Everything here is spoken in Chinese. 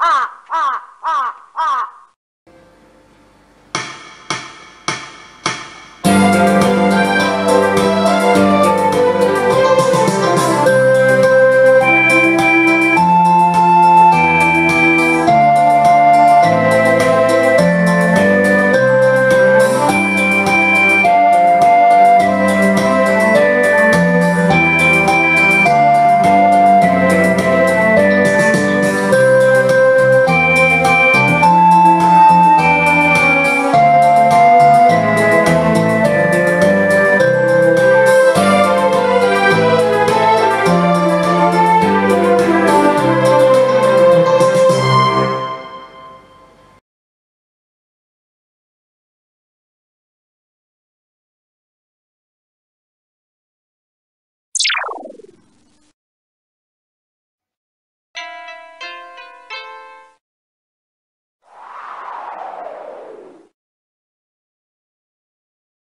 啊啊啊啊。